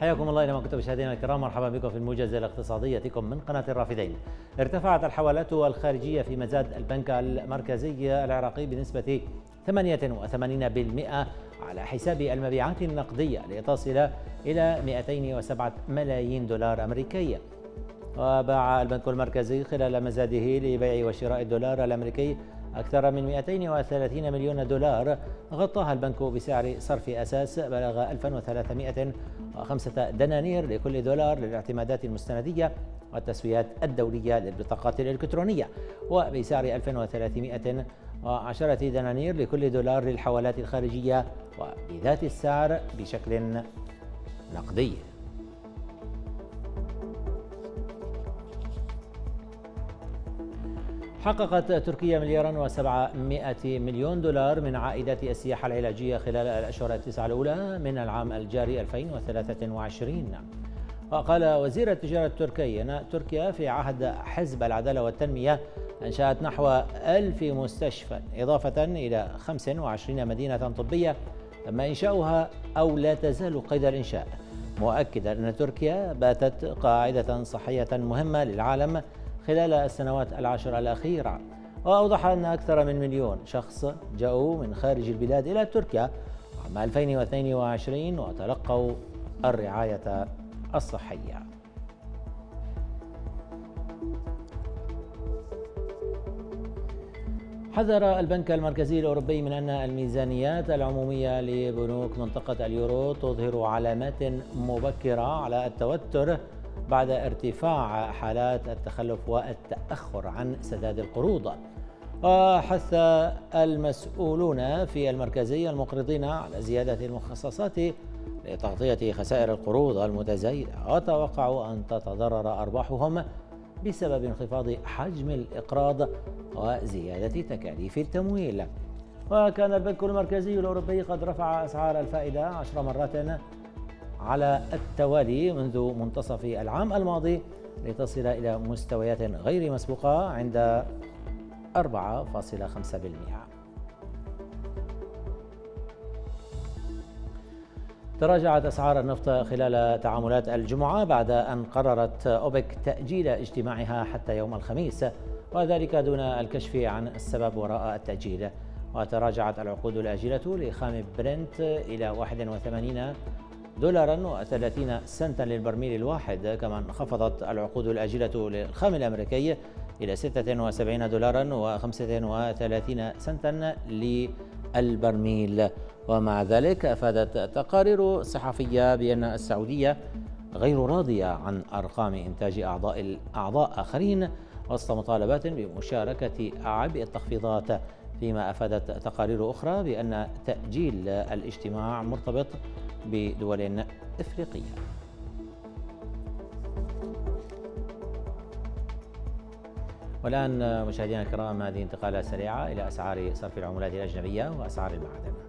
حياكم الله إنما كنتم مشاهدينا الكرام. مرحبا بكم في الموجز الاقتصاديتكم من قناة الرافدين. ارتفعت الحوالات الخارجية في مزاد البنك المركزي العراقي بنسبة 88% على حساب المبيعات النقدية لتصل إلى 207 ملايين دولار أمريكي. وباع البنك المركزي خلال مزاده لبيع وشراء الدولار الأمريكي أكثر من 230 مليون دولار غطاها البنك بسعر صرف أساس بلغ 1305 دنانير لكل دولار للاعتمادات المستندية والتسويات الدولية للبطاقات الإلكترونية وبسعر 1310 دنانير لكل دولار للحوالات الخارجية وبذات السعر بشكل نقدي. حققت تركيا مليارا وسبعمائة مليون دولار من عائدات السياحة العلاجية خلال الأشهر التسعة الأولى من العام الجاري 2023 وقال وزير التجارة التركي أن تركيا في عهد حزب العدالة والتنمية أنشأت نحو ألف مستشفى إضافة إلى 25 مدينة طبية تم إنشاؤها أو لا تزال قيد الإنشاء مؤكدا أن تركيا باتت قاعدة صحية مهمة للعالم خلال السنوات العشر الأخيرة. وأوضح أن أكثر من مليون شخص جاءوا من خارج البلاد إلى تركيا عام 2022 وتلقوا الرعاية الصحية. حذر البنك المركزي الأوروبي من أن الميزانيات العمومية لبنوك منطقة اليورو تظهر علامات مبكرة على التوتر بعد ارتفاع حالات التخلف والتأخر عن سداد القروض. وحث المسؤولون في المركزية المقرضين على زيادة المخصصات لتغطية خسائر القروض المتزايدة. وتوقعوا أن تتضرر أرباحهم بسبب انخفاض حجم الإقراض وزيادة تكاليف التمويل. وكان البنك المركزي الأوروبي قد رفع أسعار الفائدة عشر مرات على التوالي منذ منتصف العام الماضي لتصل إلى مستويات غير مسبوقة عند 4.5% تراجعت أسعار النفط خلال تعاملات الجمعة بعد أن قررت أوبك تأجيل اجتماعها حتى يوم الخميس وذلك دون الكشف عن السبب وراء التأجيل. وتراجعت العقود الآجلة لخام برنت إلى 81 دولارا و30 سنتا للبرميل الواحد كما انخفضت العقود الآجلة للخام الأمريكي إلى 76 دولارا و35 سنتا للبرميل. ومع ذلك أفادت تقارير صحفية بأن السعودية غير راضية عن أرقام إنتاج أعضاء أعضاء آخرين وسط مطالبات بمشاركة عبء التخفيضات. فيما أفادت تقارير أخرى بأن تأجيل الاجتماع مرتبط بدول إفريقية. والآن مشاهدينا الكرام هذه انتقالات سريعة إلى أسعار صرف العملات الأجنبية وأسعار المعادن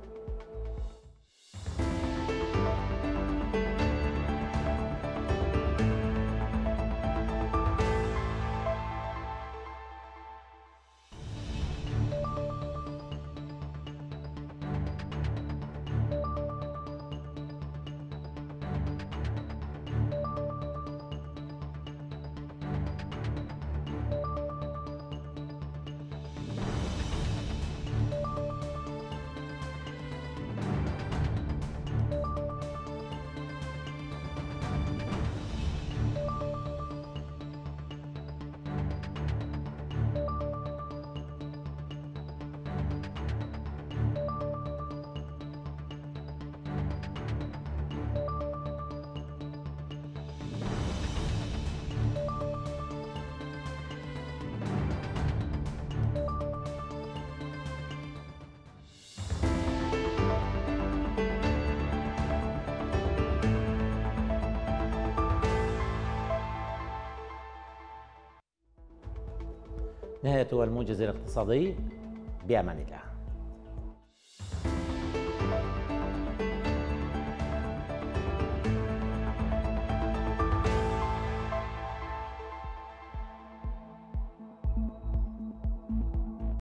نهاية الموجز الاقتصادي بأمان الله.